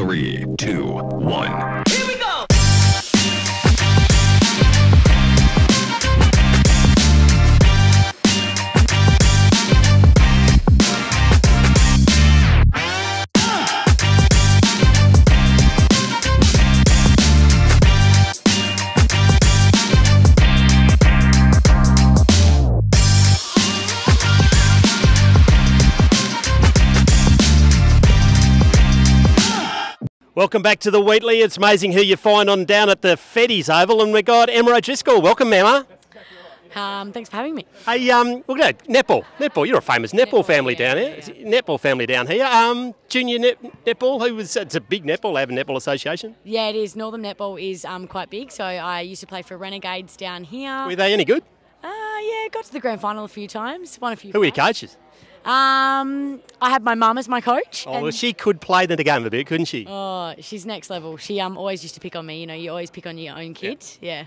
Three, two, one. Welcome back to the Wheatly. It's amazing who you find on down at the Feddies Oval, and we've got Emma O'Driscoll. Welcome, Emma. Um, thanks for having me. Hey, um, look at that, netball. Netball. You're a famous netball, Netball, family yeah, down here. A Netball family down here. Um, junior net, netball. Who was? It's a big netball. They have a netball association. Yeah, it is. Northam Netball is um, quite big, so I used to play for Renegades down here. Were they any good? Uh, yeah, got to the grand final a few times. Won a few. Who were your coaches? Um, I had my mum as my coach. Oh, well, she could play the game a bit, couldn't she? Oh, she's next level. She um always used to pick on me. You know, you always pick on your own kid. Yeah.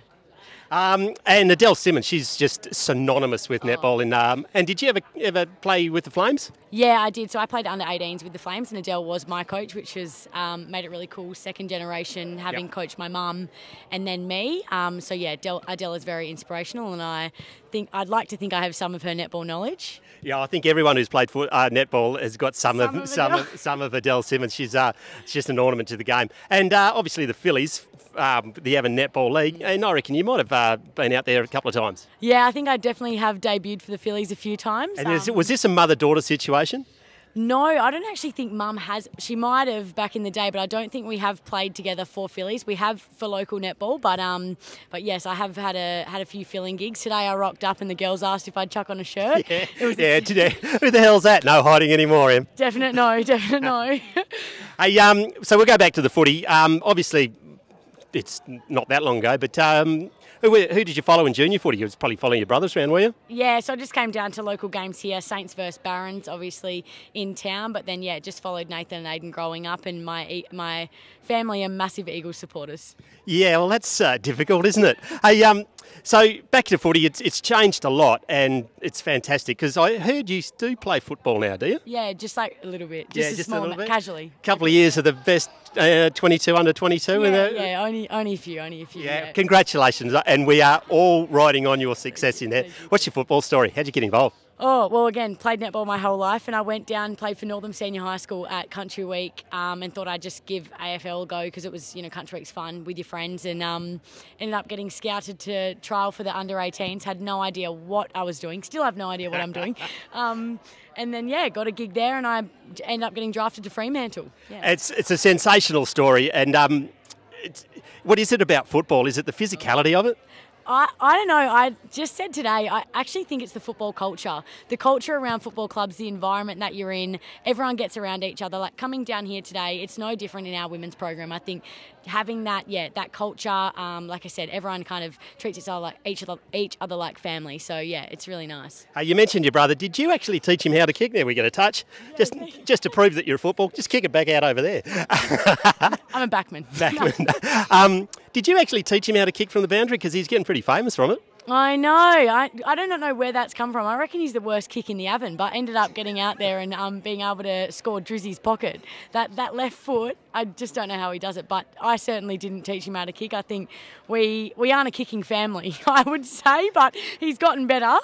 Um, and Adele Simmons, she's just synonymous with netball. In um, and did you ever ever play with the Flames? Yeah, I did. So I played under 18s with the Flames, and Adele was my coach, which has um, made it really cool. Second generation, having Yep. coached my mum and then me. Um, so yeah, Adele, Adele is very inspirational, and I think I'd like to think I have some of her netball knowledge. Yeah, I think everyone who's played foot, uh, netball has got some, Some of, of some Adele. of some of Adele Simmons. She's uh, just an ornament to the game, and uh, obviously the Phillies, um, the Avon Netball League, and I reckon you might have uh, been out there a couple of times. Yeah, I think I definitely have debuted for the Phillies a few times. And is, Um, was this a mother-daughter situation? no, I don't actually think Mum has. She might have back in the day, but I don't think we have played together for Phillies. We have for local netball, but um, but yes, I have had a had a few filling gigs. Today I rocked up and the girls asked if I'd chuck on a shirt. Yeah, yeah. Today, who the hell's that? No hiding anymore, Em. definite no, definite no. Hey, um, so we'll go back to the footy. Um, obviously, it's not that long ago, but um, who, who did you follow in junior footy? You was probably following your brothers around, were you? Yeah, so I just came down to local games here, Saints versus Barons, obviously in town. But then, yeah, just followed Nathan and Aiden growing up, and my my family are massive Eagles supporters. Yeah, well, that's uh, difficult, isn't it? Hey, um, so back to footy, it's, it's changed a lot and it's fantastic because I heard you do play football now, do you? Yeah, just like a little bit, just Yeah, a just a little bit? casually. couple of years of the best uh, 22 under 22. Yeah, uh, yeah, only only a few, only a few. yeah, Yeah. congratulations. And we are all riding on your success in there. What's your football story? How'd you get involved? Oh, well, again, played netball my whole life, and I went down, played for Northam Senior High School at Country Week, um, and thought I'd just give AFL a go because it was, you know, Country Week's fun with your friends, and um, ended up getting scouted to trial for the under 18s. Had no idea what I was doing, still have no idea what I'm doing. Um, and then, yeah, got a gig there, and I ended up getting drafted to Fremantle. Yeah. It's, it's a sensational story. And um, it's, what is it about football? Is it the physicality of it? I, I don't know. I just said today, I actually think it's the football culture. The culture around football clubs, the environment that you're in, everyone gets around each other. Like coming down here today, it's no different in our women's program. I think having that, yeah, that culture, um, like I said, everyone kind of treats each other like each other, each other like family. So yeah, it's really nice. Uh, you mentioned your brother. Did you actually teach him how to kick? There, we get a touch. Just, just to prove that you're a football, just kick it back out over there. I'm a backman. Backman. um, did you actually teach him how to kick from the boundary? Because he's getting pretty famous from it. I know. I, I do not know where that's come from. I reckon he's the worst kick in the oven, but ended up getting out there and um, being able to score Drizzy's pocket. That that left foot, I just don't know how he does it. But I certainly didn't teach him how to kick. I think we we aren't a kicking family, I would say, but he's gotten better.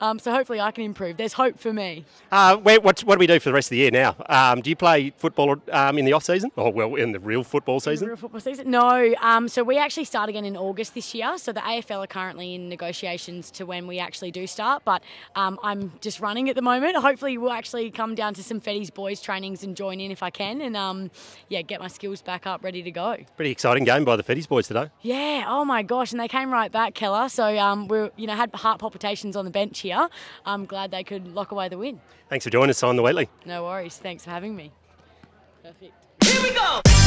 Um, so hopefully I can improve. There's hope for me. Uh, what, what do we do for the rest of the year now? Um, do you play football um, in the off season? Oh well, in the real football season. Real football season? No. Um, so we actually start again in August this year. So the AFL are currently in negotiations to when we actually do start. But um, I'm just running at the moment. Hopefully we'll actually come down to some Fetties boys trainings and join in if I can, and um, yeah, get my skills back up, ready to go. Pretty exciting game by the Fetties boys today. Yeah. Oh my gosh, and they came right back, Keller. So um, we you know had heart palpitations on the bench here. I'm glad they could lock away the win. Thanks for joining us on the Wheatly. No worries. Thanks for having me. Perfect. Here we go!